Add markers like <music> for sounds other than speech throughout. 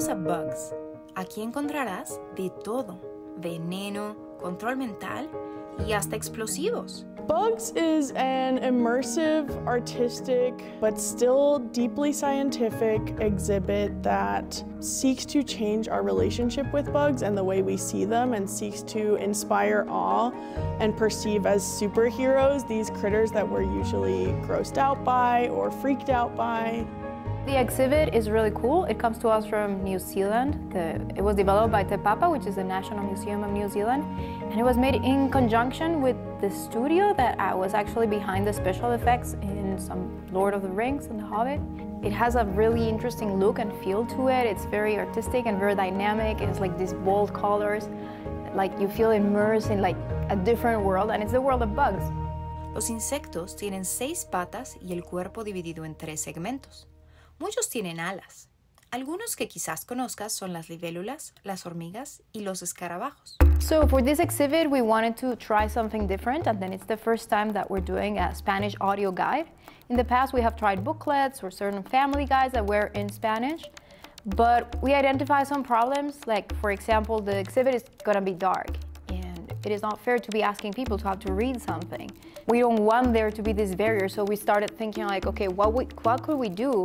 Bienvenidos a Bugs. Aquí encontrarás de todo, veneno, control mental y hasta explosivos. Bugs is an immersive, artistic, but still deeply scientific exhibit that seeks to change our relationship with bugs and the way we see them and seeks to inspire awe and perceive as superheroes these critters that we're usually grossed out by or freaked out by. The exhibit is really cool. It comes to us from New Zealand. The, it was developed by Te Papa, which is the National Museum of New Zealand, and it was made in conjunction with the studio that I was actually behind the special effects in some Lord of the Rings and The Hobbit. It has a really interesting look and feel to it. It's very artistic and very dynamic. It has like these bold colors, like you feel immersed in like a different world, and it's the world of bugs. Los insectos tienen seis patas y el cuerpo dividido en tres segmentos. Muchos tienen alas. Algunos que quizás conozcas son las libélulas, las hormigas y los escarabajos. So for this exhibit, we wanted to try something different, and then it's the first time that we're doing a Spanish audio guide. In the past, we have tried booklets or certain family guides that were in Spanish, but we identified some problems, like for example, the exhibit is gonna be dark, and it is not fair to be asking people to have to read something. We don't want there to be this barrier, so we started thinking like, okay, what, we, what could we do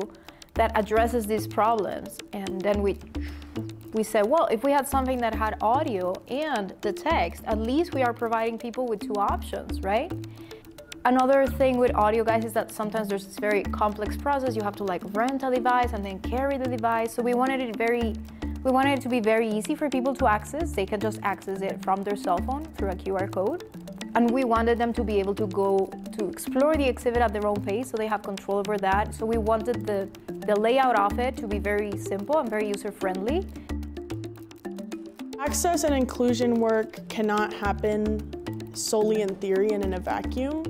that addresses these problems. And then we we said, well, if we had something that had audio and the text, at least we are providing people with two options, right? Another thing with audio guys is that sometimes there's this very complex process. You have to like rent a device and then carry the device. So we wanted it very we wanted it to be very easy for people to access. They can just access it from their cell phone through a QR code. And we wanted them to be able to go to explore the exhibit at their own pace so they have control over that. So we wanted the, the layout of it to be very simple and very user-friendly. Access and inclusion work cannot happen solely in theory and in a vacuum.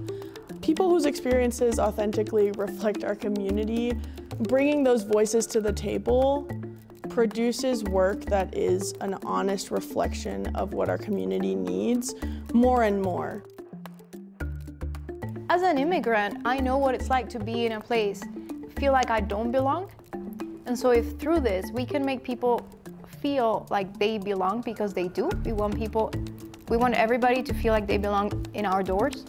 People whose experiences authentically <laughs> reflect our community, bringing those voices to the table produces work that is an honest reflection of what our community needs more and more. As an immigrant, I know what it's like to be in a place, feel like I don't belong. And so if through this we can make people feel like they belong because they do, we want people, we want everybody to feel like they belong in our doors,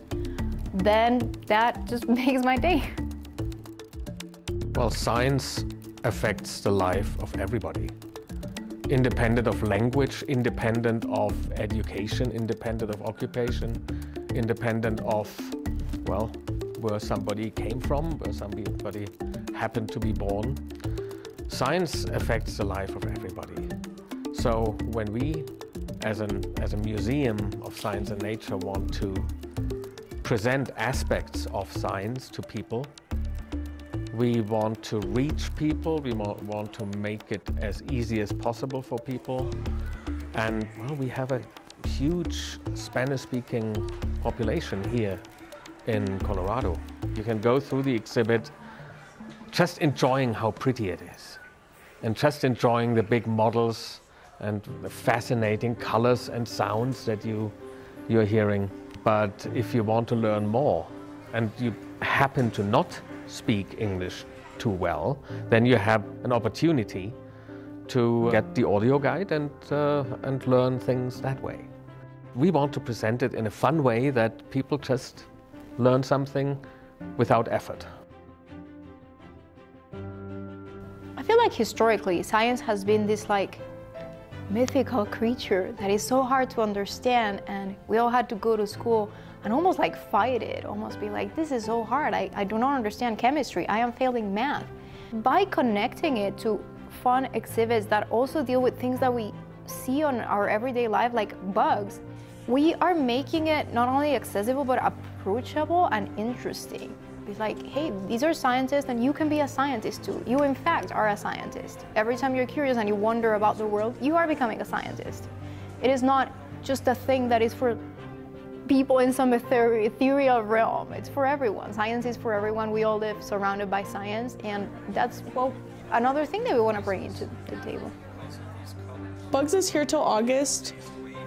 then that just <laughs> makes my day. Well, science affects the life of everybody. Independent of language, independent of education, independent of occupation, independent of, well, where somebody came from, where somebody happened to be born. Science affects the life of everybody. So when we, as, an, as a museum of science and nature, want to present aspects of science to people, we want to reach people, we want to make it as easy as possible for people. And well, we have a huge Spanish-speaking population here in Colorado. You can go through the exhibit just enjoying how pretty it is and just enjoying the big models and the fascinating colors and sounds that you, you're hearing. But if you want to learn more and you happen to not speak English too well, then you have an opportunity to get the audio guide and, uh, and learn things that way. We want to present it in a fun way that people just learn something without effort. I feel like historically science has been this like mythical creature that is so hard to understand and we all had to go to school and almost like fight it, almost be like, this is so hard, I, I do not understand chemistry, I am failing math. By connecting it to fun exhibits that also deal with things that we see on our everyday life like bugs, we are making it not only accessible but approachable and interesting. It's like, hey, these are scientists and you can be a scientist too. You in fact are a scientist. Every time you're curious and you wonder about the world, you are becoming a scientist. It is not just a thing that is for people in some ethereal realm. It's for everyone. Science is for everyone. We all live surrounded by science, and that's well another thing that we want to bring into the table. Bugs is here till August,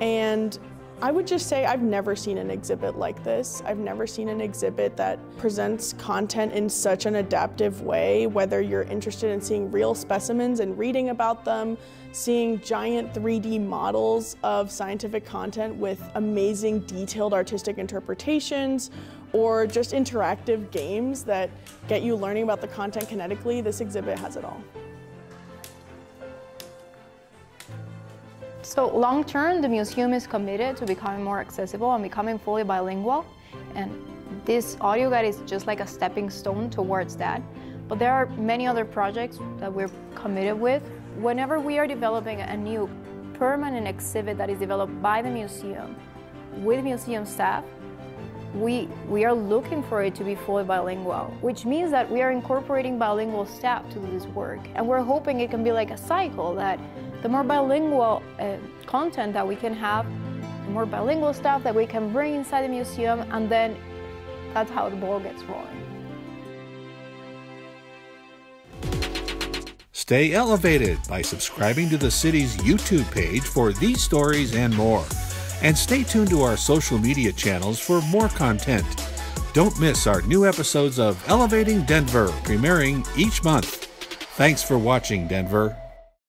and I would just say I've never seen an exhibit like this. I've never seen an exhibit that presents content in such an adaptive way, whether you're interested in seeing real specimens and reading about them, seeing giant 3D models of scientific content with amazing detailed artistic interpretations, or just interactive games that get you learning about the content kinetically, this exhibit has it all. So long term, the museum is committed to becoming more accessible and becoming fully bilingual. And this audio guide is just like a stepping stone towards that. But there are many other projects that we're committed with. Whenever we are developing a new permanent exhibit that is developed by the museum with museum staff, we, we are looking for it to be fully bilingual, which means that we are incorporating bilingual staff to this work. And we're hoping it can be like a cycle that the more bilingual uh, content that we can have, the more bilingual stuff that we can bring inside the museum, and then that's how the ball gets rolling. Stay elevated by subscribing to the city's YouTube page for these stories and more. And stay tuned to our social media channels for more content. Don't miss our new episodes of Elevating Denver, premiering each month. Thanks for watching, Denver.